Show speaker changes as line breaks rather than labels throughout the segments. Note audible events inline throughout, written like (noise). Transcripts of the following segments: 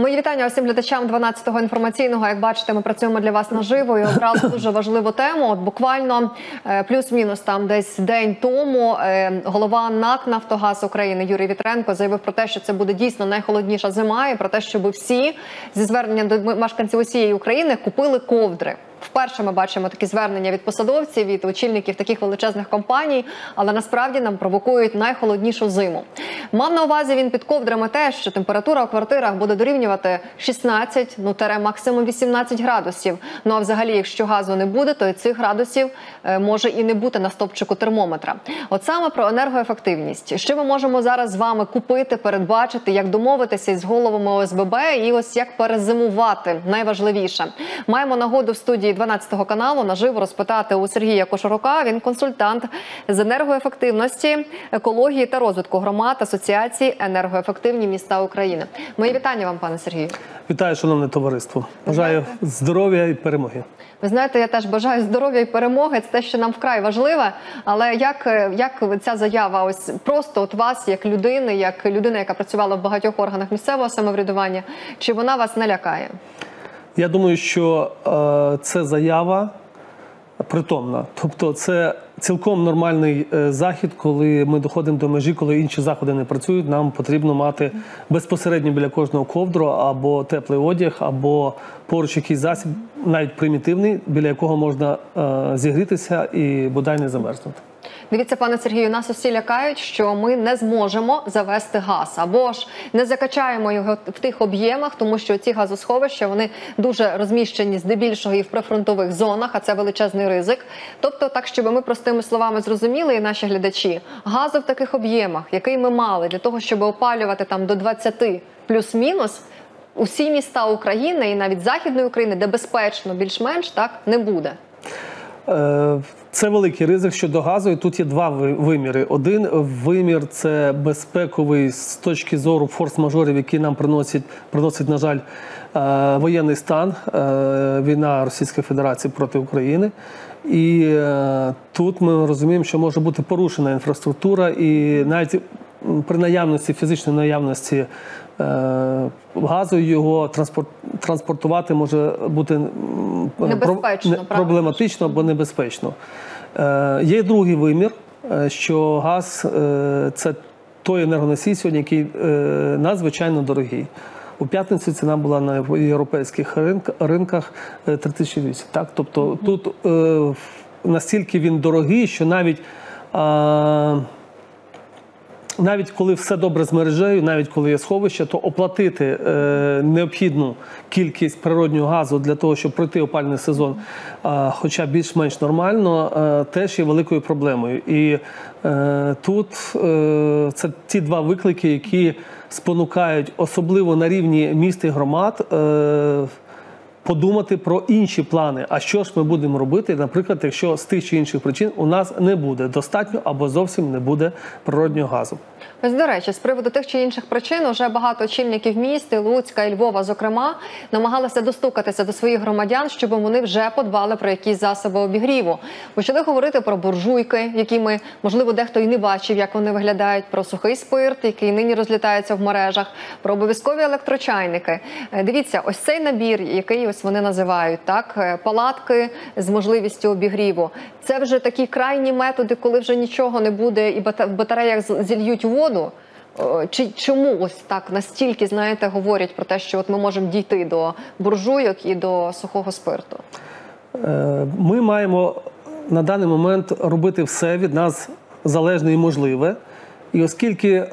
Мої вітання усім глядачам 12-го інформаційного. Як бачите, ми працюємо для вас наживо і обрали (coughs) дуже важливу тему. От буквально е, плюс-мінус там десь день тому е, голова НАК Нафтогаз України Юрій Вітренко заявив про те, що це буде дійсно найхолодніша зима, і про те, щоб всі зі зверненням до мешканців усієї України купили ковдри. Вперше ми бачимо такі звернення від посадовців, від очільників таких величезних компаній, але насправді нам провокують найхолоднішу зиму. Мав на увазі він під ковдрами те, що температура у квартирах буде дорівнювати 16, ну тере максимум 18 градусів. Ну а взагалі, якщо газу не буде, то і цих градусів е, може і не бути на стопчику термометра. От саме про енергоефективність. Що ми можемо зараз з вами купити, передбачити, як домовитися із головами ОСББ і ось як перезимувати. Найважливіше маємо нагоду в студії 12 каналу наживо розпитати у Сергія Кошарука. Він консультант з енергоефективності, екології та розвитку громад Асоціації енергоефективні міста України. Мої вітання вам, пане Сергію.
Вітаю, шановне товариство. Бажаю здоров'я і перемоги.
Ви знаєте, я теж бажаю здоров'я і перемоги. Це те, що нам вкрай важливе. Але як, як ця заява, ось просто от вас, як людини, як людина, яка працювала в багатьох органах місцевого самоврядування, чи вона вас не лякає?
Я думаю, що е, це заява притомна. Тобто, це цілком нормальний е, захід, коли ми доходимо до межі, коли інші заходи не працюють. Нам потрібно мати безпосередньо біля кожного ковдру або теплий одяг, або поруч якийсь засіб, навіть примітивний, біля якого можна е, зігрітися і бодай не замерзнути.
Дивіться, пане Сергію, нас усі лякають, що ми не зможемо завести газ або ж не закачаємо його в тих об'ємах, тому що ці газосховища вони дуже розміщені здебільшого і в прифронтових зонах, а це величезний ризик. Тобто, так щоб ми простими словами зрозуміли, і наші глядачі, газу в таких об'ємах, який ми мали для того, щоб опалювати там до 20 плюс-мінус. Усі міста України і навіть західної України, де безпечно більш-менш так не буде.
Е, це великий ризик щодо газу. І тут є два виміри. Один вимір це безпековий з точки зору форс-мажорів, які нам приносять, приносить, на жаль, е, воєнний стан, е, війна Російської Федерації проти України. І тут ми розуміємо, що може бути порушена інфраструктура, і навіть при наявності фізичної наявності газу його транспорт, транспортувати може бути
небезпечно,
про, проблематично або небезпечно. Е, Є другий вимір, що газ е, це той енергоносій сьогодні, який е, надзвичайно дорогий. У п'ятницю ціна була на європейських ринках 3008. Так? Тобто mm -hmm. тут е, настільки він дорогий, що навіть. Е, навіть коли все добре з мережею, навіть коли є сховище, то оплатити е, необхідну кількість природнього газу для того, щоб пройти опальний сезон, е, хоча більш-менш нормально, е, теж є великою проблемою. І е, тут е, це ті два виклики, які спонукають, особливо на рівні міст і громад. Подумати про інші плани. А що ж ми будемо робити, наприклад, якщо з тих чи інших причин у нас не буде достатньо або зовсім не буде природнього газу.
Ось, до речі, з приводу тих чи інших причин вже багато очільників міст, і Луцька і Львова, зокрема, намагалися достукатися до своїх громадян, щоб вони вже подбали про якісь засоби обігріву. Почали говорити про буржуйки, які ми можливо дехто і не бачив, як вони виглядають, про сухий спирт, який нині розлітається в мережах, про обов'язкові електрочайники. Е, дивіться, ось цей набір, який ось вони називають так, е, палатки з можливістю обігріву. Це вже такі крайні методи, коли вже нічого не буде, і в батареях зільють воду. Чи чому ось так настільки знаєте говорять про те, що от ми можемо дійти до буржуйок і до сухого спирту?
Е, ми маємо на даний момент робити все від нас залежне і можливе. І оскільки е,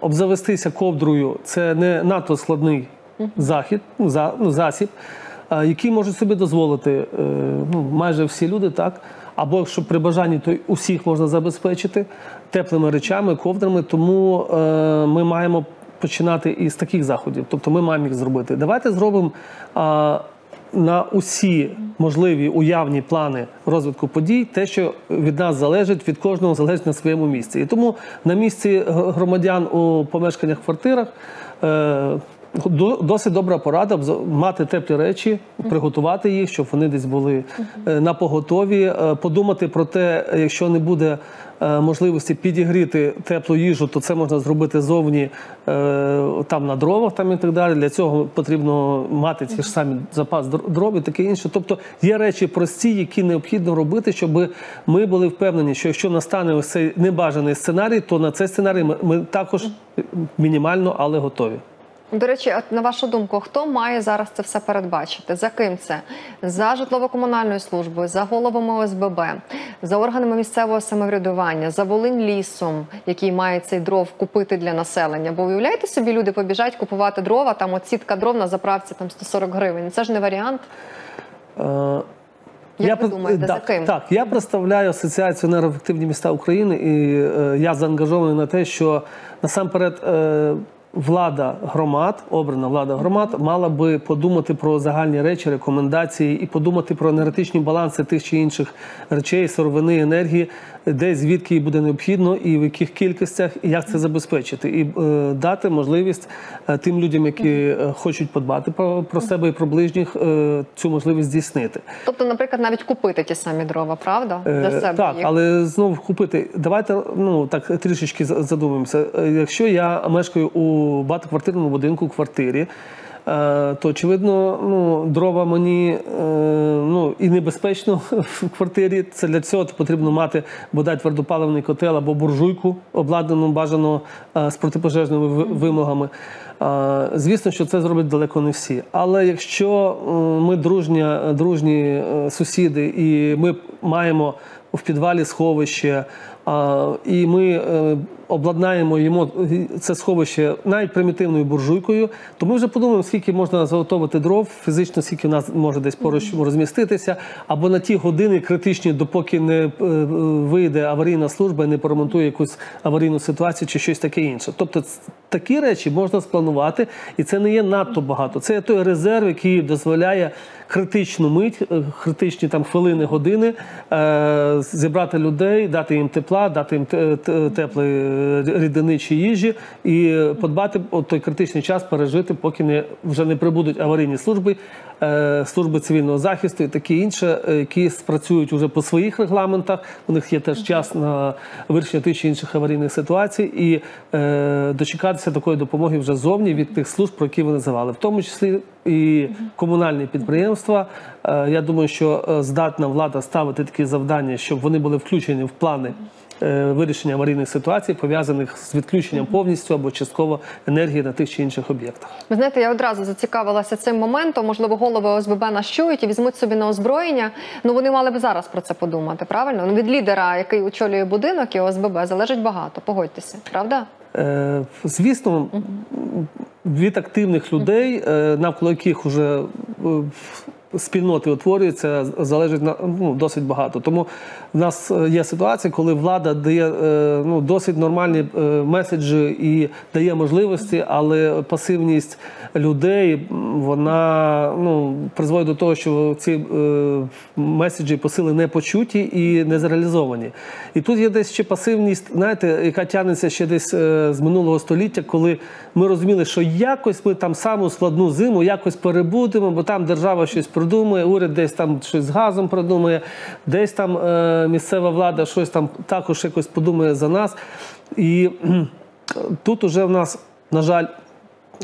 обзавестися ковдрою це не надто складний захід, ну, за, ну, засіб, е, який можуть собі дозволити е, ну, майже всі люди, так або якщо при бажанні, то усіх можна забезпечити теплими речами, ковдрами. Тому е, ми маємо починати із таких заходів. Тобто ми маємо їх зробити. Давайте зробимо. Е, на усі можливі уявні плани розвитку подій, те, що від нас залежить, від кожного залежить на своєму місці. І тому на місці громадян у помешканнях квартирах е, досить добра порада мати теплі речі, приготувати їх, щоб вони десь були е, на поготові. Е, Подумати про те, якщо не буде е, можливості підігріти теплу їжу, то це можна зробити зовні там на дровах там і так далі. Для цього потрібно мати ті ж самі запас др- дров і таке інше. Тобто є речі прості, які необхідно робити, щоб ми були впевнені, що якщо настане ось цей небажаний сценарій, то на цей сценарій ми також мінімально, але готові.
До речі, от на вашу думку, хто має зараз це все передбачити? За ким це? За житлово-комунальною службою, за головами ОСББ, за органами місцевого самоврядування, за Волинь лісом, який має цей дров купити для населення. Бо уявляєте собі, люди побіжать купувати дрова, там от сітка дров на заправці там 140 гривень. Це ж не варіант.
Е,
Як ви
пред-
думаєте, за ким?
Так, я представляю Асоціацію енергоефективні міста України, і е, я заангажований на те, що насамперед е, влада громад, обрана влада громад, мала би подумати про загальні речі, рекомендації і подумати про енергетичні баланси тих чи інших речей, сировини, енергії, де звідки їй буде необхідно, і в яких кількостях, і як це забезпечити, і е, дати можливість е, тим людям, які е, хочуть подбати про, про себе і про ближніх, е, цю можливість здійснити.
Тобто, наприклад, навіть купити ті самі дрова, правда? Для
Е,
себе
Так,
їх.
але знову купити. Давайте ну так трішечки за- задумаємося. Якщо я мешкаю у багатоквартирному будинку, квартирі. Е, То очевидно, ну дрова мені е, ну і небезпечно (laughs) в квартирі. Це для цього потрібно мати бодай твердопаливний котел або буржуйку, обладнану бажано е, з протипожежними вимогами. Е, Звісно, що це зроблять далеко не всі. Але якщо е, ми дружня, дружні е, сусіди, і ми маємо в підвалі сховище, і ми обладнаємо йому це сховище навіть примітивною буржуйкою, то ми вже подумаємо, скільки можна заготовити дров, фізично, скільки в нас може десь поруч розміститися, або на ті години критичні, допоки не е, вийде аварійна служба і не поремонтує якусь аварійну ситуацію чи щось таке інше. Тобто такі речі можна спланувати, і це не є надто багато. Це є той резерв, який дозволяє критичну мить, е, критичні там хвилини, години е, зібрати людей, дати їм тепла, дати їм те- те- теплої е, рідини чи їжі, і подбати от той критичний час пережити, поки не вже не прибудуть аварійні служби, е, служби цивільного захисту і такі інше, е, які спрацюють уже по своїх регламентах. У них є теж час на вирішення тих чи інших аварійних ситуацій, і е, дочекатися такої допомоги вже зовні від тих служб, про які ви називали, в тому числі і комунальні підприємства. Е, Я думаю, що е, здатна влада ставити такі завдання, щоб вони були включені в плани. Е, Вирішення аварійних ситуацій пов'язаних з відключенням повністю або частково енергії на тих чи інших об'єктах.
Ви знаєте, я одразу зацікавилася цим моментом. Можливо, голови ОСББ нас чують і візьмуть собі на озброєння. Ну вони мали б зараз про це подумати, правильно? Ну від лідера, який очолює будинок і ОСББ, залежить багато. Погодьтеся, правда?
Е, Звісно, від активних людей, е, навколо яких вже спільноти утворюються, залежить на ну, досить багато. Тому в нас е, є ситуація, коли влада дає е, ну, досить нормальні е, меседжі і дає можливості, але пасивність людей вона ну, призводить до того, що ці е, меседжі посили не почуті і не зреалізовані. І тут є десь ще пасивність, знаєте, яка тягнеться ще десь е, з минулого століття, коли ми розуміли, що якось ми там саму складну зиму якось перебудемо, бо там держава щось придумує, уряд десь там щось з газом придумує, десь там е, місцева влада щось там також якось подумає за нас. І тут уже в нас, на жаль,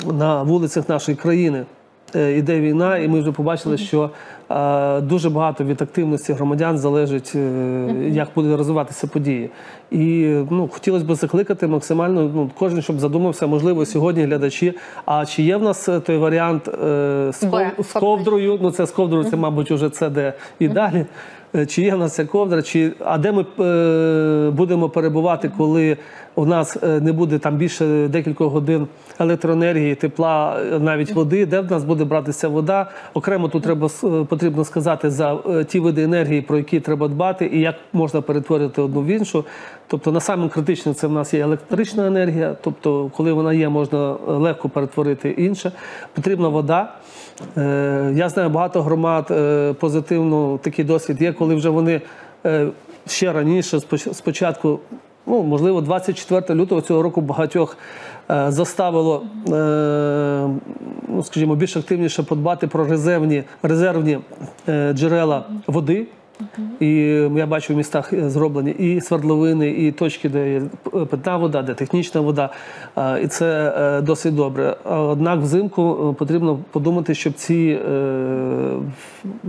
на вулицях нашої країни е, іде війна, і ми вже побачили, що е, дуже багато від активності громадян залежить, е, як буде розвиватися події. І ну, хотілося б закликати максимально, ну, кожен, щоб задумався, можливо, сьогодні глядачі. А чи є в нас той варіант з ковдрою? Ну, це з ковдрою, це, мабуть, уже це де і далі. Е, Чи є в нас ця ковдра, чи а де ми е, будемо перебувати, коли у нас е, не буде там більше декількох годин електроенергії, тепла, навіть води, де в нас буде братися вода? Окремо тут треба потрібно сказати за ті види енергії, про які треба дбати, і як можна перетворити одну в іншу. Тобто, на самим критичним це в нас є електрична енергія, тобто, коли вона є, можна легко перетворити інше. Потрібна вода. Е, Я знаю багато громад е, позитивно такий досвід є, коли вже вони е, ще раніше, спочатку, ну можливо, 24 лютого цього року багатьох заставило ну скажімо, більш активніше подбати про резервні резервні джерела води. І я бачу в містах е, зроблені і свердловини, і точки, де є питна вода, де технічна вода. І це е, досить добре. Однак взимку е, потрібно подумати, щоб ці е,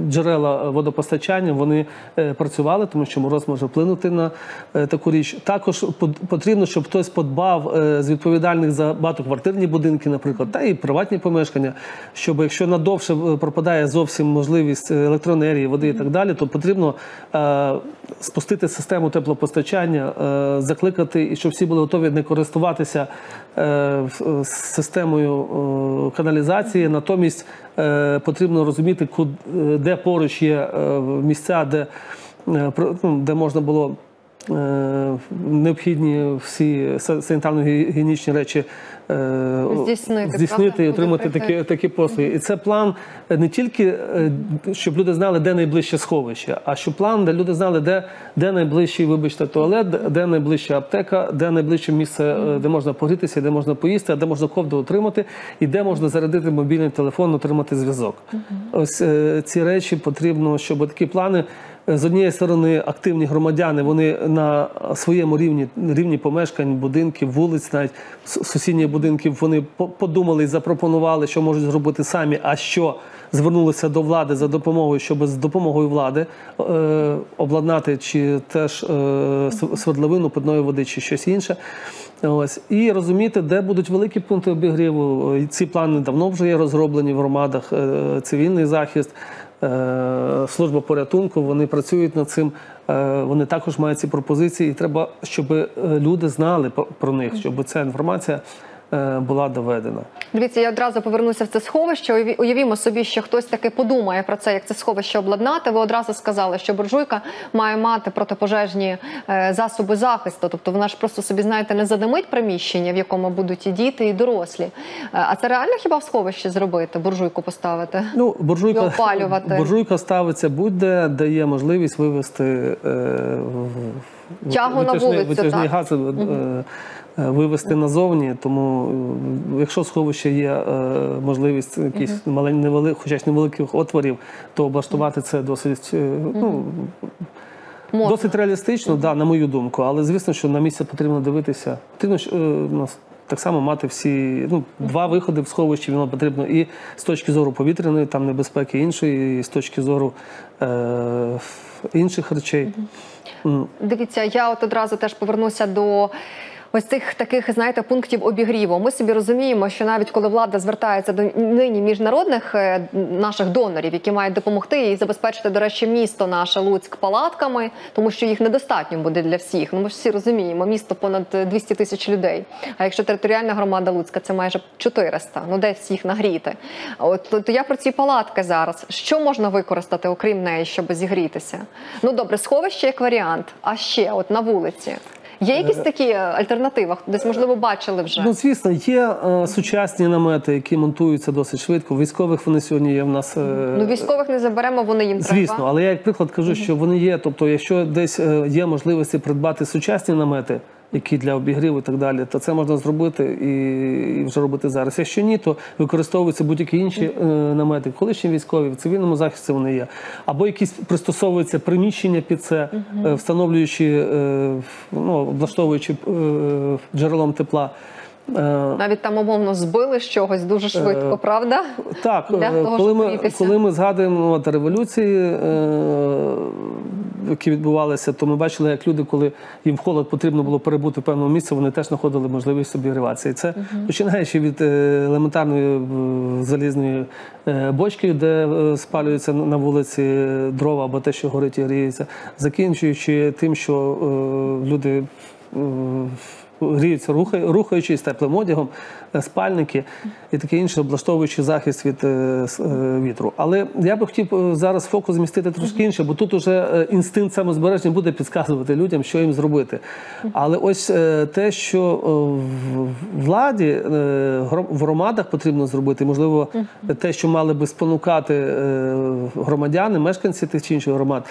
джерела водопостачання вони е, працювали, тому що мороз може вплинути на е, таку річ. Також потрібно, щоб хтось подбав е, з відповідальних за багатоквартирні будинки, наприклад, та і приватні помешкання, щоб якщо надовше е, пропадає зовсім можливість е, електроенергії, води і так далі, то потрібно е, спустити систему теплопостачання, е, закликати, щоб всі були готові не користуватися е, системою е, каналізації. Натомість е, потрібно розуміти, куд- е, де поруч є е, місця, де, е, ну, де можна було. е, Необхідні всі санітарно-гігієнічні речі е,
Здійснити,
здійснити
правда?
і отримати такі, такі послуги. І це план е, не тільки е, щоб люди знали, де найближче сховище, а щоб план, де люди знали, де, де найближчий, вибачте, туалет, де- найближча аптека, де найближче місце, е, де можна погрітися, де можна поїсти, а де можна ковду отримати, і де можна зарядити мобільний телефон, отримати зв'язок. Ось е, ці речі потрібно, щоб такі плани. З однієї сторони, активні громадяни вони на своєму рівні рівні помешкань, будинків, вулиць, навіть сусідніх будинків, вони подумали і запропонували, що можуть зробити самі, а що звернулися до влади за допомогою, щоб з допомогою влади е, обладнати чи теж е, свердловину питної води, чи щось інше. Ось і розуміти, де будуть великі пункти обігріву. Ці плани давно вже є розроблені в громадах. Е, Цивільний захист, служба порятунку. Вони працюють над цим. Е, Вони також мають ці пропозиції. І треба, щоб е, люди знали про- них, щоб ця інформація е, була доведена.
Дивіться, я одразу повернуся в це сховище. Уяві- Уявімо собі, що хтось таки подумає про це, як це сховище обладнати. Ви одразу сказали, що буржуйка має мати протипожежні е, засоби захисту. Тобто вона ж просто собі, знаєте, не задимить приміщення, в якому будуть і діти, і дорослі. Е, А це реально хіба в сховищі зробити, буржуйку поставити?
Ну, буржуйка,
І опалювати.
буржуйка ставиться будь-де, де є можливість вивести е,
Тягу на вулицю,
витяжний
так?
газ е, е, вивести назовні. Тому, е, якщо сховище є можливість якісь малень, невели, хоча й невеликих отворів, то облаштувати це досить. Ну,
Можна.
Досить реалістично, да, на мою думку. Але звісно, що на місце потрібно дивитися. Потрібно ж, е, так само мати всі ну, два виходи в сховищі. Воно потрібно і з точки зору повітряної там небезпеки іншої, і з точки зору е, інших речей. М.
Дивіться, я от одразу теж повернуся до. Ось цих таких, знаєте, пунктів обігріву. Ми собі розуміємо, що навіть коли влада звертається до нині міжнародних е, наших донорів, які мають допомогти і забезпечити, до речі, місто наше Луцьк палатками, тому що їх недостатньо буде для всіх. Ну ми ж всі розуміємо, місто понад 200 тисяч людей. А якщо територіальна громада Луцька, це майже 400. Ну де всіх нагріти? От то я про ці палатки зараз. Що можна використати, окрім неї, щоб зігрітися? Ну добре, сховище як варіант. А ще от на вулиці. Є якісь такі е, альтернативи? Десь можливо бачили вже.
Ну, звісно, є е, сучасні намети, які монтуються досить швидко. Військових вони сьогодні є в нас. е,
Ну військових не заберемо, вони їм
Звісно, але я як приклад кажу, що вони є. Тобто, якщо десь е, є можливості придбати сучасні намети, які для обігріву і так далі, то це можна зробити і, і вже робити зараз. Якщо ні, то використовуються будь-які інші е, намети, колишні військові, в цивільному захисті вони є. Або якісь пристосовуються приміщення під це, е, встановлюючи, е, ну, облаштовуючи е, джерелом тепла. Е,
Навіть там умовно збили з чогось дуже швидко, правда?
так,
Для
е,
того,
коли ми, коли ми згадуємо от, революції, е, які відбувалися, то ми бачили, як люди, коли їм холод потрібно було перебути в певному місці, вони теж знаходили можливість обігріватися. І це починаючи від е, елементарної е, залізної е, бочки, де спалюються на вулиці дрова або те, що горить і гріється, закінчуючи тим, що люди. Гріються, рухаючись теплим одягом, е, спальники і таке інше, облаштовуючи захист від е, е, вітру. Але я би хотів зараз фокус змістити трошки інше, бо тут уже інстинкт самозбереження буде підказувати людям, що їм зробити. Але ось те, що в владі в громадах потрібно зробити, можливо, те, що мали би спонукати громадяни, мешканці тих чи інших громад.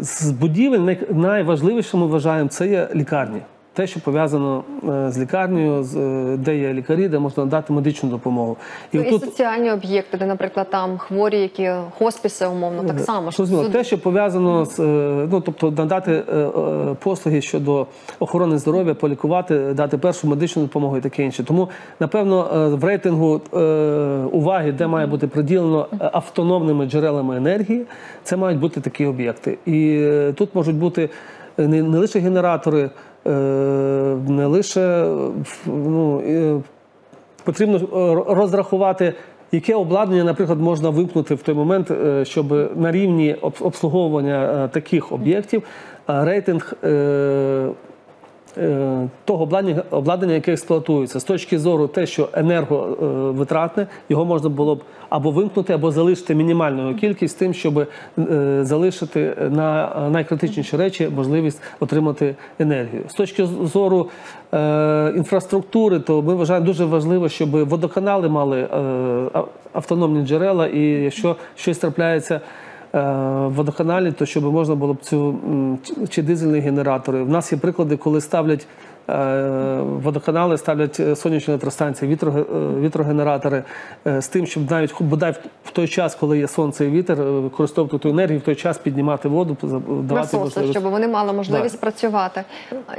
З будівель най- найважливіше ми вважаємо це є лікарні. Те, що пов'язано е, з лікарнею, е, де є лікарі, де можна надати медичну допомогу.
І,
отут-
і соціальні об'єкти, де, наприклад, там хворі, які хоспіси, умовно, так само. ж
Зрозуміло. те, що пов'язано з е, ну, тобто надати е, е, послуги щодо охорони здоров'я, полікувати, дати першу медичну допомогу і таке інше. Тому, напевно, е, в рейтингу е, уваги, де має бути приділено е, автономними джерелами енергії, це мають бути такі об'єкти. І е, тут можуть бути е, не, лише генератори, е, не лише е, ну, е, потрібно е, розрахувати, яке обладнання, наприклад, можна вимкнути в той момент, е, щоб на рівні обслуговування е, таких об'єктів е, рейтинг. Е, е, Того обладнання, яке експлуатується, з точки зору те, що енерговитратне, його можна було б або вимкнути, або залишити мінімальну кількість, тим, щоб е, залишити на найкритичніші речі можливість отримати енергію. З точки зору е, інфраструктури, то ми вважаємо дуже важливо, щоб водоканали мали е, автономні джерела, і якщо щось трапляється е, водоканалі, то щоб можна було б цю чи- дизельні генератори. У нас є приклади, коли ставлять е, водоканали, ставлять е, сонячні електростанції, е, вітрогенератори е, з тим, щоб навіть бодай в- той час, коли є сонце і вітер, е, використовувати ту енергію, в той час піднімати воду, давати можливість.
щоб вони мали можливість працювати.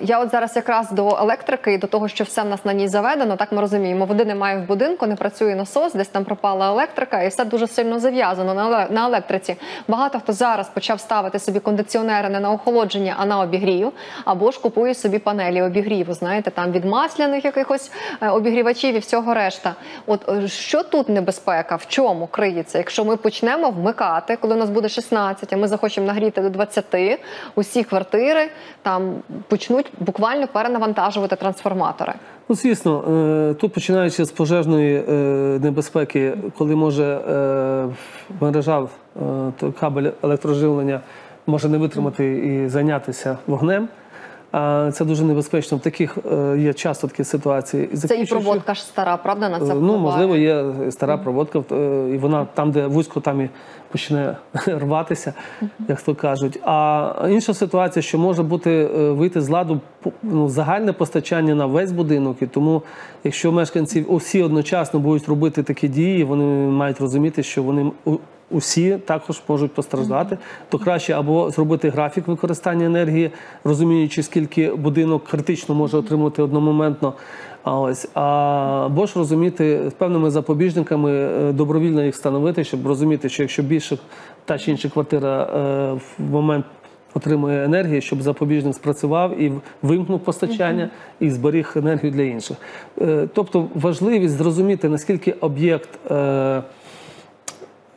Я от зараз якраз до електрики і до того, що все в нас на ній заведено, так ми розуміємо. Води немає в будинку, не працює насос, десь там пропала електрика, і все дуже сильно зав'язано на електриці. Багато хто зараз почав ставити собі кондиціонери не на охолодження, а на обігрів, або ж купує собі панелі обігріву. Знаєте, там від масляних якихось е, обігрівачів і всього решта. От е, що тут небезпека? В чому криється? Якщо ми почнемо вмикати, коли у нас буде 16, а ми захочемо нагріти до 20, усі квартири там почнуть буквально перенавантажувати трансформатори.
Ну, звісно, е, тут починаючи з пожежної небезпеки, коли може мережа, кабель електроживлення може не витримати і зайнятися вогнем. А Це дуже небезпечно. В таких е, є часто такі ситуації.
Це і проводка ж стара, правда? На це
Е,
впливає?
Ну, можливо, є стара проводка, е, і вона там, де вузько, там і почне (laughs) рватися, як то кажуть. А інша ситуація, що може бути вийти з ладу ну, загальне постачання на весь будинок. І тому, якщо мешканці усі одночасно будуть робити такі дії, вони мають розуміти, що вони усі також можуть постраждати, то краще або зробити графік використання енергії, розуміючи, скільки будинок критично може отримати одномоментно. А ось або ж розуміти з певними запобіжниками е, добровільно їх встановити, щоб розуміти, що якщо більше та чи інша квартира е, в момент отримує енергію, щоб запобіжник спрацював і вимкнув постачання і зберіг енергію для інших. Е, Тобто важливість зрозуміти, наскільки об'єкт.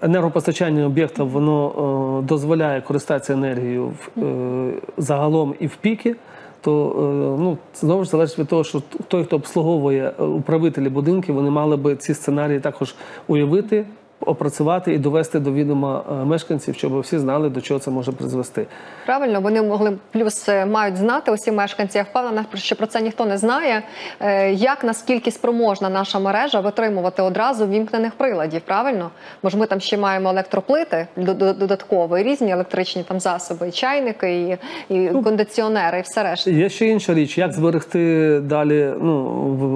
Енергопостачання об'єкта воно е, дозволяє користатися енергією в, е, загалом і в піки, то е, ну, знову ж залежить від того, що той, хто обслуговує управителі будинків, вони мали би ці сценарії також уявити. Опрацювати і довести до відома е, мешканців, щоб всі знали, до чого це може призвести.
Правильно, вони могли плюс е, мають знати усі мешканці. Я впевнена, що про це ніхто не знає. е, Як наскільки спроможна наша мережа витримувати одразу вімкнених приладів? Правильно? Бо ж ми там ще маємо електроплити до- до- додатково, і різні електричні там засоби, і чайники, і, і кондиціонери, і все решта.
Є ще інша річ, як зберегти далі ну,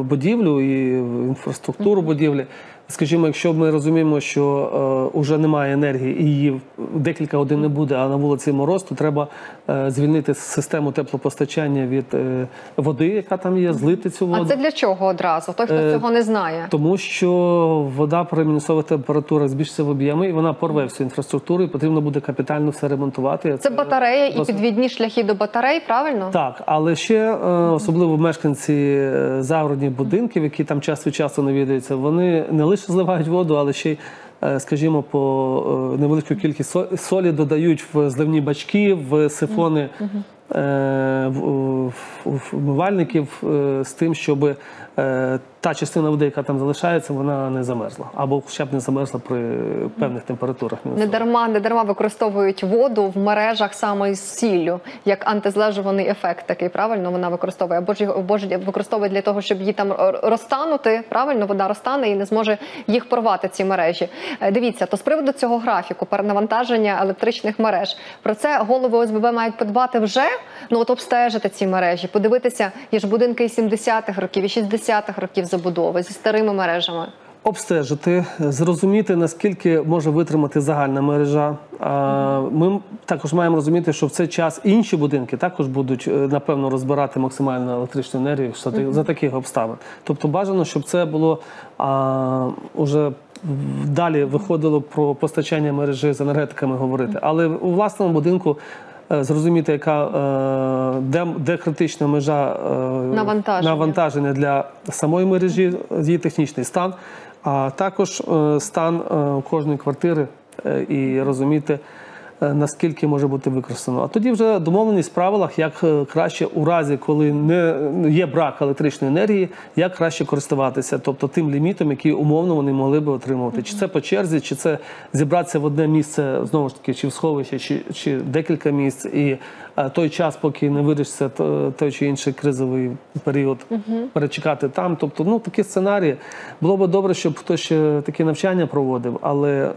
будівлю і інфраструктуру будівлі. Скажімо, якщо ми розуміємо, що е, вже немає енергії і її декілька годин не буде, а на вулиці мороз, то треба е, звільнити систему теплопостачання від е, води, яка там є, злити цю воду.
А це для чого одразу? Той, хто
Е,
цього не знає.
Тому що вода при мінусових температурах збільшиться в об'єми, і вона порве всю інфраструктуру, і потрібно буде капітально все ремонтувати.
Це батарея і
досить-
підвідні шляхи до батарей, правильно?
Так, але ще е, особливо мешканці е, загородних будинків, які там час від часу навідуються, вони не лише зливають воду, але ще й, е, скажімо, по е, невелику кількість солі додають в зливні бачки, в сифони. Вмивальників е, з тим, щоб та частина води, яка там залишається, вона не замерзла або хоча б не замерзла при певних температурах.
Не дарма, не дарма використовують воду в мережах саме із сіллю, як антизлежуваний ефект такий, правильно вона використовує. Або ж, або ж використовує для того, щоб її там розтанути, правильно, вода розтане і не зможе їх порвати, ці мережі. Е, Дивіться, то з приводу цього графіку, перенавантаження електричних мереж, про це голови ОСББ мають подбати вже, ну от обстежити ці мережі, подивитися, є ж будинки і 70-х років, і 60-х років забудови зі старими мережами.
обстежити, зрозуміти, наскільки може витримати загальна мережа. Ми також маємо розуміти, що в цей час інші будинки також будуть е, напевно розбирати максимальну електричну енергію за таких обставин. Тобто бажано, щоб це було а, уже. Далі виходило про постачання мережі з енергетиками говорити, але у власному будинку зрозуміти, яка е, де, де критична межа е,
Навантаження.
навантаження для самої мережі, її технічний стан, а також е, стан е, кожної квартири е, і розуміти. Е, Наскільки може бути використано, а тоді вже домовленість в правилах, як е, краще у разі, коли не є брак електричної енергії, як краще користуватися, тобто тим лімітом, який умовно вони могли би отримувати. Чи це по черзі, чи це зібратися в одне місце знову ж таки, чи в сховище, чи, чи декілька місць, і той час, поки не вирішиться той чи інший кризовий період, перечекати там. Тобто, ну такі сценарії. Було би добре, щоб хтось ще такі навчання проводив, але е,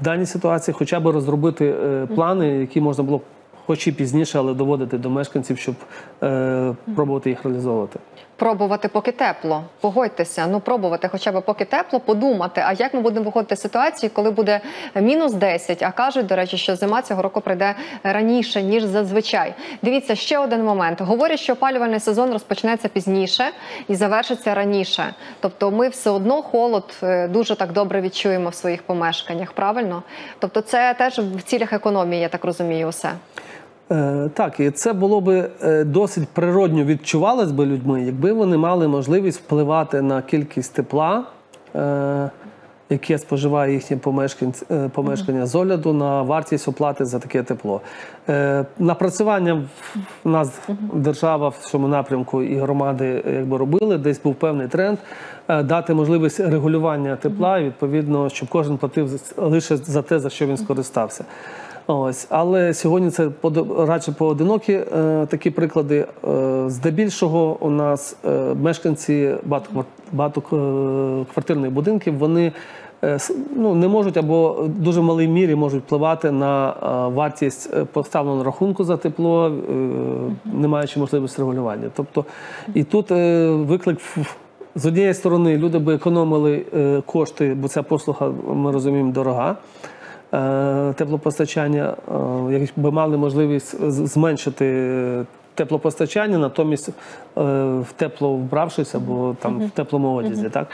в даній ситуації хоча б розробити е, плани, які можна було хоч і пізніше, але доводити до мешканців, щоб е, пробувати їх реалізовувати.
Пробувати поки тепло. Погодьтеся, ну пробувати хоча б поки тепло, подумати, а як ми будемо виходити з ситуації, коли буде мінус 10, а кажуть, до речі, що зима цього року прийде раніше, ніж зазвичай. Дивіться, ще один момент. Говорять, що опалювальний сезон розпочнеться пізніше і завершиться раніше. Тобто ми все одно холод е, дуже так добре відчуємо в своїх помешканнях, правильно? Тобто це теж в цілях економії, я так розумію, усе.
Е, так, і це було би е, досить природньо відчувалось би людьми, якби вони мали можливість впливати на кількість тепла, е, яке споживає їхнє помешкання з огляду на вартість оплати за таке тепло. Е, напрацювання в- нас держава в цьому напрямку і громади якби робили, десь був певний тренд дати можливість регулювання тепла, і відповідно, щоб кожен платив лише за те, за що він скористався. Ось, але сьогодні це радше поодинокі е, такі приклади. Е, здебільшого у нас е, мешканці багатоквар- багатоквартирних будинків вони е, ну, не можуть або в дуже малій мірі можуть впливати на е, вартість е, поставленого рахунку за тепло, е, не маючи можливості регулювання. Тобто, і тут е, виклик з однієї сторони люди би економили е, кошти, бо ця послуга, ми розуміємо, дорога теплопостачання, е, якби мали можливість зменшити теплопостачання, натомість е, в тепло вбравшись або там в теплому одязі. Так?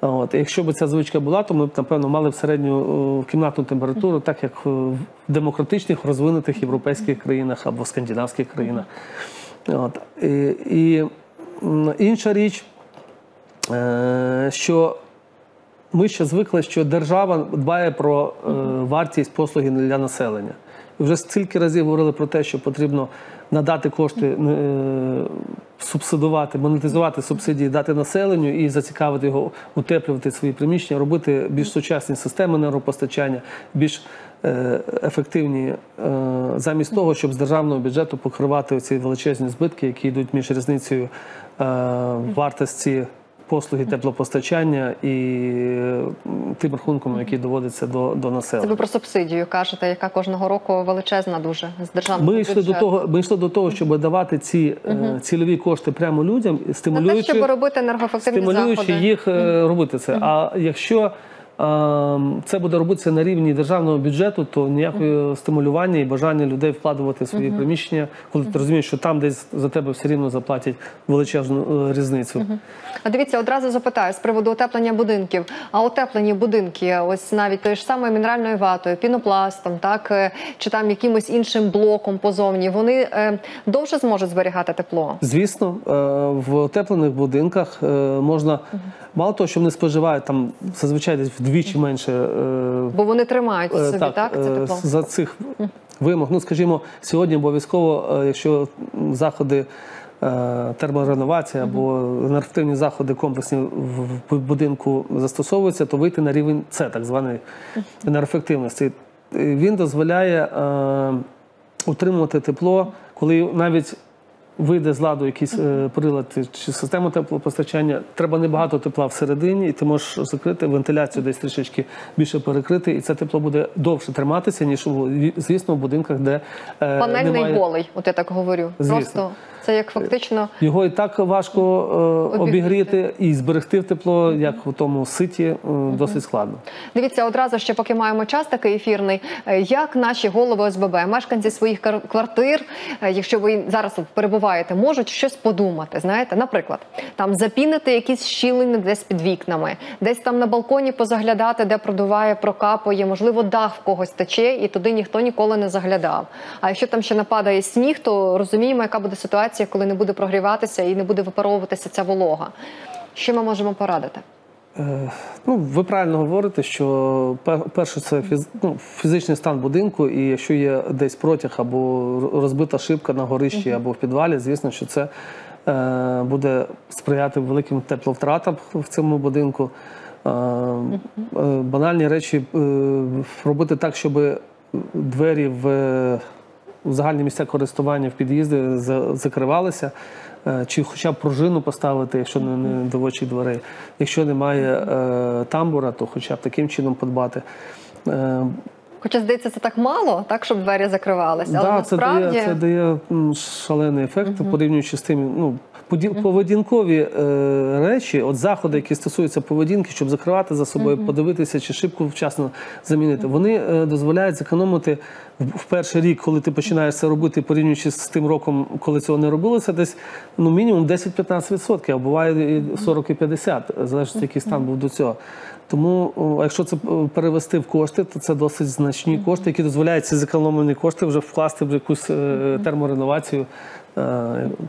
От. Якщо б ця звичка була, то ми б, напевно, мали б середню е, кімнатну температуру, так як в демократичних розвинутих європейських країнах або скандинавських країнах. От. І, і інша річ, е, що ми ще звикли, що держава дбає про е, вартість послуги для населення. Вже стільки разів говорили про те, що потрібно надати кошти, е, субсидувати, монетизувати субсидії, дати населенню і зацікавити його утеплювати свої приміщення, робити більш сучасні системи енергопостачання, більш е, ефективні, е, замість того, щоб з державного бюджету покривати ці величезні збитки, які йдуть між різницею е, вартості послуги теплопостачання і тим рахунком, який доводиться до, до
Це
населення.
ви про субсидію кажете, яка кожного року величезна дуже з державного
Ми йшли до того, ми йшли до того, щоб давати ці угу. цільові кошти прямо людям,
на те, щоб робити енергоефективні
стимулюючи
заходи.
їх угу. робити це. А якщо це буде робитися на рівні державного бюджету, то ніякого стимулювання і бажання людей вкладувати свої приміщення, коли ти розумієш, що там десь за тебе все рівно заплатять величезну е, різницю.
А дивіться, одразу запитаю з приводу утеплення будинків. А утеплені будинки, ось навіть тою ж самою мінеральною ватою, пінопластом, так е, чи там якимось іншим блоком позовні, вони е, довше зможуть зберігати тепло.
Звісно, в утеплених будинках можна мало того, що вони споживають там зазвичай десь вдвічі менше е,
Бо вони тримають
Е,
собі, так, це
е,
тепло.
за цих вимог. Ну, скажімо, сьогодні обов'язково, е, якщо заходи термореновації або енергетичні заходи комплексні в будинку застосовуються, то вийти на рівень С, так званий енергоефективності. Він дозволяє е, утримувати тепло, коли навіть вийде з ладу якийсь е, прилад чи систему теплопостачання, треба небагато тепла всередині, і ти можеш закрити вентиляцію десь трішечки більше перекрити, і це тепло буде довше триматися, ніж звісно в будинках, де е,
Панельний
немає...
голий, от я так говорю.
Звісно.
Просто це як фактично
Його і так важко е, обігріти і зберегти в тепло, як у тому ситі, е, досить складно.
Дивіться, одразу ще поки маємо час такий ефірний. е, Як наші голови ОСББ, мешканці своїх квартир, якщо ви зараз перебуваєте, можуть щось подумати. Знаєте, наприклад, там запінити якісь щілини десь під вікнами, десь там на балконі позаглядати, де продуває, прокапує, можливо, дах в когось тече, і туди ніхто ніколи не заглядав. А якщо там ще нападає сніг, то розуміємо, яка буде ситуація, коли не буде прогріватися і не буде випаровуватися ця волога. Що ми можемо порадити?
Е, Ну, ви правильно говорите, що перше це фіз, ну, фізичний стан будинку, і якщо є десь протяг або розбита шибка на горищі або в підвалі, звісно, що це е, буде сприяти великим тепловтратам в цьому будинку. Е, е, банальні речі е, робити так, щоб двері в загальні місця користування в під'їзди закривалися, е, чи хоча б пружину поставити, якщо не, доводчих дверей. Якщо немає е, тамбура, то хоча б таким чином подбати. Е,
Хоча здається, це так мало, так щоб двері закривалися. Але
да, це
насправді
дає, це дає шалений ефект, порівнюючи з тим. Ну, поведінкові е, речі, от заходи, які стосуються поведінки, щоб закривати за собою, подивитися, чи шибку вчасно замінити, вони е, дозволяють зекономити в, в перший рік, коли ти починаєш це робити, порівнюючи з тим роком, коли цього не робилося, десь ну мінімум 10-15%, а буває і 40 і 50, залежить, який стан був до цього. Тому, о, якщо це е, перевести в кошти, то це досить значні кошти, які дозволяють ці зекономлені кошти вже вкласти в якусь е, термореновацію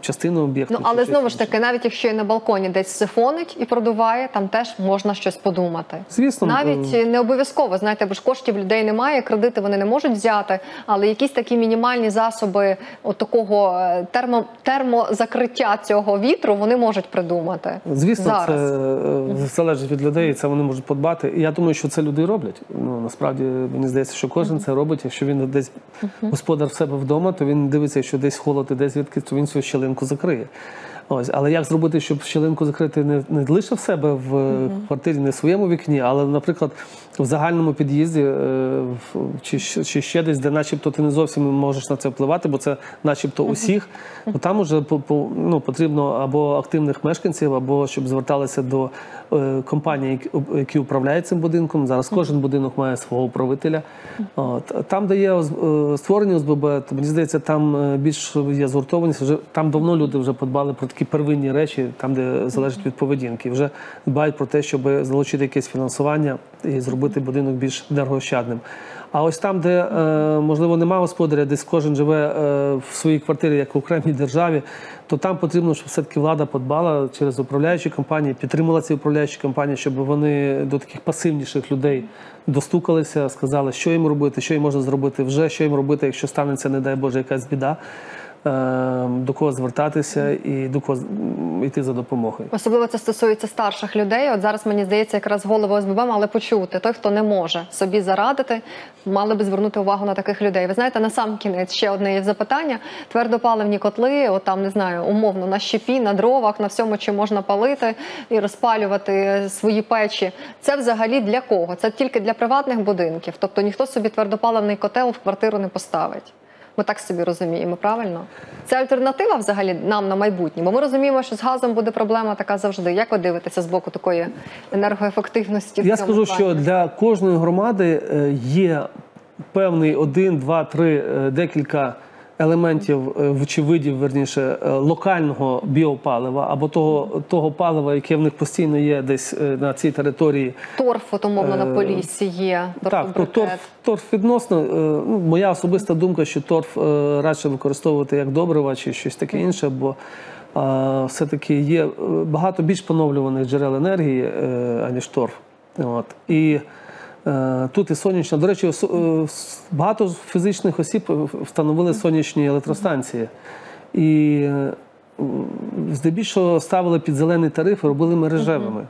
частину об'єкту.
ну але знову ж таки, навіть якщо і на балконі десь сифонить і продуває, там теж можна щось подумати.
Звісно,
Навіть
е,
не обов'язково, знаєте, бо ж коштів людей немає, кредити вони не можуть взяти, але якісь такі мінімальні засоби от такого е, термо, термозакриття цього вітру вони можуть придумати.
Звісно,
зараз.
це е, залежить від людей, і це вони можуть подбати. І я думаю, що це люди роблять. Ну насправді мені здається, що кожен це робить. Якщо він десь господар в себе вдома, то він дивиться, якщо десь холод і десь відкрит, то він цю щілинку закриє. Ось, але як зробити, щоб щілинку закрити не, не лише в себе в е, квартирі, не в своєму вікні, але, наприклад, в загальному під'їзді е, чи, чи ще десь, де начебто ти не зовсім можеш на це впливати, бо це начебто усіх, то там уже по, ну, потрібно або активних мешканців, або щоб зверталися до е, компаній, які, управляють цим будинком. Зараз кожен будинок має свого управителя. От. Там, де є е, створені ОСББ, то мені здається, там більш є згуртованість. Вже там давно люди вже подбали про такі первинні речі, там, де залежить від поведінки. Вже дбають про те, щоб залучити якесь фінансування і зробити будинок більш енергоощадним. А ось там, де е, можливо немає господаря, десь кожен живе е, в своїй квартирі, як в окремій державі, то там потрібно, щоб все-таки влада подбала через управляючі компанії, підтримала ці управляючі компанії, щоб вони до таких пасивніших людей достукалися, сказали, що їм робити, що їм можна зробити вже, що їм робити, якщо станеться, не дай Боже, якась біда. Е, До кого звертатися і до кого йти за допомогою.
Особливо це стосується старших людей. От зараз мені здається, якраз голови ОСББ мали почути той, хто не може собі зарадити, мали би звернути увагу на таких людей. Ви знаєте, на сам кінець ще одне є запитання: твердопаливні котли, от там не знаю, умовно на щепі, на дровах, на всьому, чи можна палити і розпалювати свої печі. Це взагалі для кого? Це тільки для приватних будинків. Тобто ніхто собі твердопаливний котел в квартиру не поставить. Ми так собі розуміємо, правильно? Це альтернатива взагалі нам на майбутнє, бо ми розуміємо, що з газом буде проблема така завжди. Як ви дивитеся з боку такої енергоефективності?
Я скажу,
плані?
що для кожної громади е, є певний один, два, три, е, декілька елементів е, чи видів, верніше, е, локального біопалива або того, того палива, яке в них постійно є десь е, на цій території.
торф, от, умовно, на Поліссі є.
Так, про торф, торф відносно. Ну, моя особиста думка, що торф радше використовувати як добрива чи щось таке інше, бо все-таки є багато більш поновлюваних джерел енергії, аніж торф. От. І тут і сонячна. До речі, е, багато фізичних осіб е, встановили сонячні електростанції. І е, здебільшого ставили під зелений тариф і робили мережевими.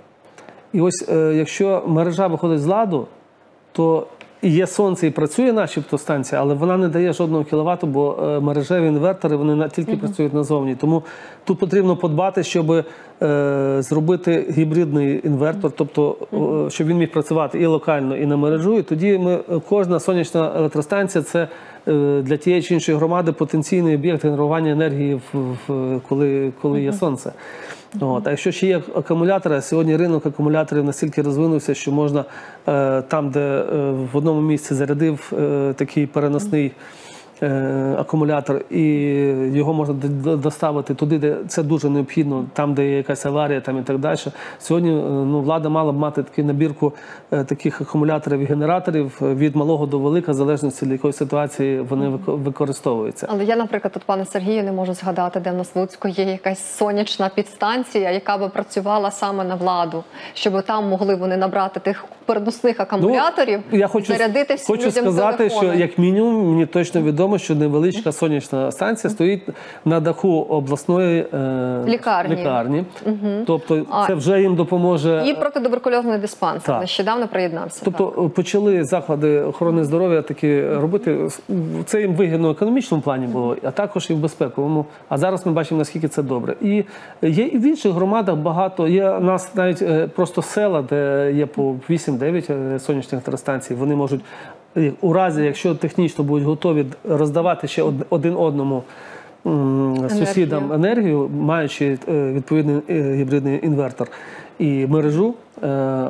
І ось е, якщо мережа виходить з ладу, то і є сонце, і працює начебто станція, але вона не дає жодного кіловату, бо е, мережеві інвертори вони тільки працюють назовні. Тому тут потрібно подбати, щоб е, зробити гібридний інвертор, тобто е, щоб він міг працювати і локально, і на мережу. І тоді ми кожна сонячна електростанція це е, для тієї чи іншої громади потенційний об'єкт генерування енергії, в, в, коли, коли є сонце. От. А якщо ще є акумулятори, сьогодні ринок акумуляторів настільки розвинувся, що можна е, там, де е, в одному місці зарядив е, такий переносний акумулятор, і його можна доставити туди, де це дуже необхідно, там, де є якась аварія, там і так далі. Сьогодні е, ну, влада мала б мати таку набірку е, таких акумуляторів і генераторів е, від малого до велика, в залежності від якої ситуації вони використовуються.
Але я, наприклад, тут пане Сергію, не можу згадати, де в нас в Луцьку є якась сонячна підстанція, яка би працювала саме на владу, щоб там могли вони набрати тих переносних акумуляторів,
Ну, я хочу,
зарядити всім
хочу
людям
сказати,
телефони.
що як мінімум мені точно відомо, що невеличка сонячна станція стоїть на даху обласної е,
Лікарні.
лікарні. Тобто
А.
це вже їм допоможе.
і протитуберкульозний диспансер
Так.
нещодавно приєднався.
Тобто почали заклади охорони здоров'я такі робити. Це їм вигідно в економічному плані було, а також і в безпековому. А зараз ми бачимо, наскільки це добре. І є і в інших громадах багато. Є у нас навіть е, просто села, де є по 8-9 е, сонячних електростанцій. Вони можуть е, у разі, якщо технічно будуть готові роздавати ще один одному. Сусідам енергію, маючи е, відповідний е, гібридний інвертор і мережу, е,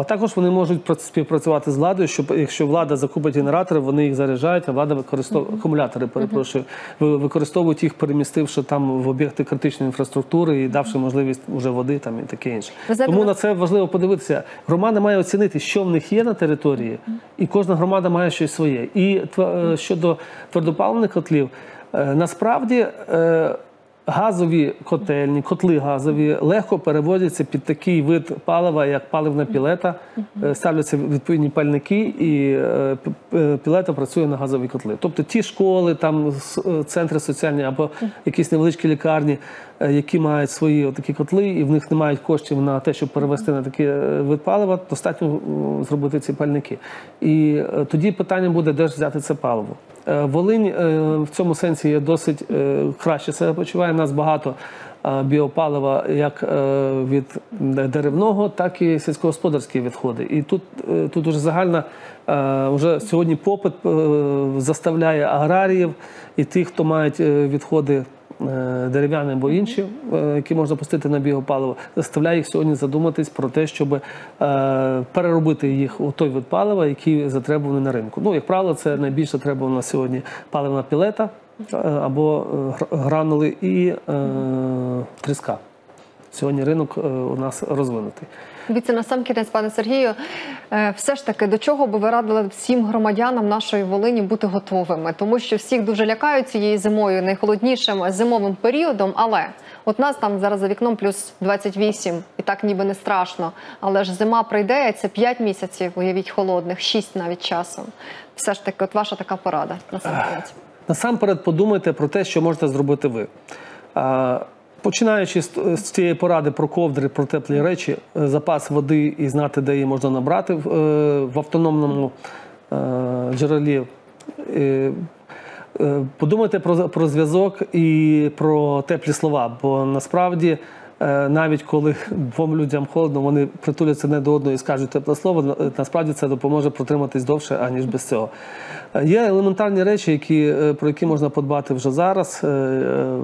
а також вони можуть пра- співпрацювати з владою, щоб якщо влада закупить генератори, вони їх заряджають, а влада використовує акумулятори, перепрошую, ви- використовують їх, перемістивши там в об'єкти критичної інфраструктури і давши можливість уже води там і таке інше. Тому на це важливо подивитися. Громада має оцінити, що в них є на території, і кожна громада має щось своє. І е, щодо твердопаливних котлів, е, насправді. Е, Газові котельні, котли газові легко переводяться під такий вид палива, як паливна пілета. Е, Ставляться відповідні пальники, і е, п- пілета працює на газові котли. Тобто ті школи, там е, центри соціальні або якісь невеличкі лікарні, е, які мають свої такі котли, і в них не мають коштів на те, щоб перевести на такий е, вид палива, достатньо зробити ці пальники. І е, тоді питання буде, де ж взяти це паливо. Е, Волинь е, в цьому сенсі є досить е, краще себе почуває. У нас багато е, біопалива як е, від деревного, так і сільськогосподарські відходи. І тут, е, тут уже загальна е, вже сьогодні попит е, заставляє аграріїв і тих, хто мають е, відходи. Е, Дерев'яні або інші, е, які можна пустити на біопаливо, заставляє їх сьогодні задуматись про те, щоб е, переробити їх у той вид палива, який затребуваний на ринку. Ну, як правило, це найбільше затребувана сьогодні паливна пілета або гранули і е, тріска. Сьогодні ринок е, у нас розвинутий.
Дивіться, на сам кінець, пане Сергію, е, все ж таки, до чого би ви радили всім громадянам нашої Волині бути готовими? Тому що всіх дуже лякають цією зимою, найхолоднішим зимовим періодом. Але от нас там зараз за вікном плюс 28, і так ніби не страшно. Але ж зима прийде, і це 5 місяців, уявіть, холодних, 6 навіть часом. Все ж таки, от ваша така порада на сам кінець.
Насамперед подумайте про те, що можете зробити ви. Починаючи з, цієї поради про ковдри, про теплі речі, е, запас води і знати, де її можна набрати в, е, автономному е, джерелі. Подумайте про зв'язок і про теплі слова, бо насправді. Е, Навіть коли двом людям холодно, вони притуляться не до одного і скажуть тепле слово. Насправді це допоможе протриматись довше, аніж без цього. Е, Є елементарні речі, які, е, про які можна подбати вже зараз. Е, е,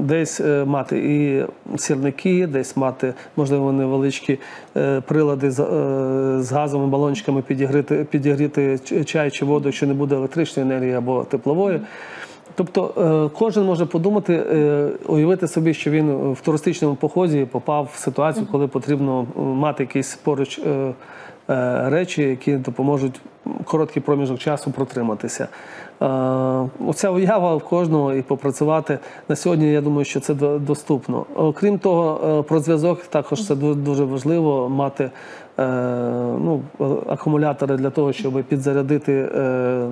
Десь е, мати і сірники, десь мати, можливо, невеличкі е, прилади з, е, газовими балончиками підігріти, підігріти чай чи воду, якщо не буде електричної енергії або теплової. Тобто е, кожен може подумати, е, уявити собі, що він в туристичному поході попав в ситуацію, коли потрібно мати якісь поруч е, речі, які допоможуть короткий проміжок часу протриматися. Оця уява в кожного і попрацювати на сьогодні. Я думаю, що це доступно. Окрім того, про зв'язок також це ду- дуже важливо мати. Ну, акумулятори для того, щоб підзарядити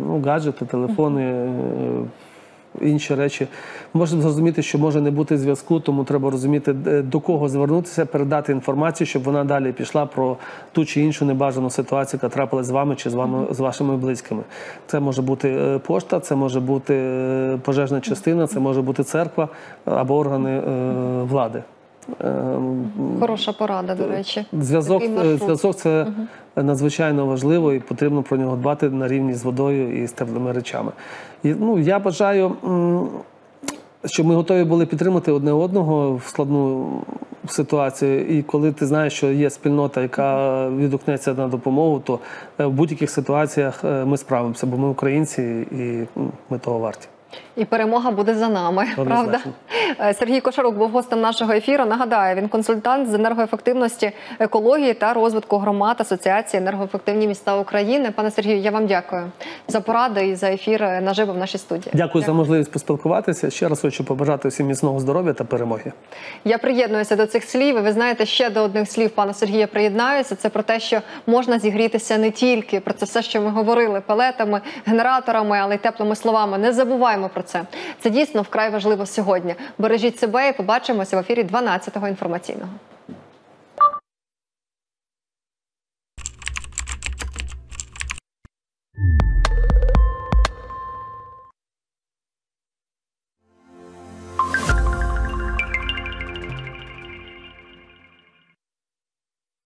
ну, гаджети, телефони, інші речі. Можна зрозуміти, що може не бути зв'язку, тому треба розуміти, до кого звернутися, передати інформацію, щоб вона далі пішла про ту чи іншу небажану ситуацію, яка трапилась з вами чи з вами з вашими близькими. Це може бути е, пошта, це може бути е, пожежна частина, це може бути церква е, або органи е, влади.
Хороша порада, до речі.
Зв'язок, е, зв'язок це надзвичайно важливо і потрібно про нього дбати на рівні з водою і з теплими речами. І, ну, я бажаю, щоб ми готові були підтримати одне одного в складну ситуацію. І коли ти знаєш, що є спільнота, яка відгукнеться на допомогу, то е, в будь-яких ситуаціях е, ми справимося, бо ми українці і ми того варті.
І перемога буде за нами, (laughs) правда? Е, Сергій Кошарук був гостем нашого ефіру. Нагадаю, він консультант з енергоефективності, екології та розвитку громад Асоціації енергоефективні міста України. Пане Сергію, я вам дякую за поради і за ефір е, наживо в нашій студії.
Дякую за можливість поспілкуватися. Ще раз хочу побажати всім міцного здоров'я та перемоги.
Я приєднуюся до цих слів. І ви знаєте, ще до одних слів пана Сергія приєднаюся. Це про те, що можна зігрітися не тільки про це все, що ми говорили пелетами, генераторами, але й теплими словами. Не забуваємо про це. Це дійсно вкрай важливо сьогодні. Бережіть себе і побачимося в ефірі 12-го інформаційного.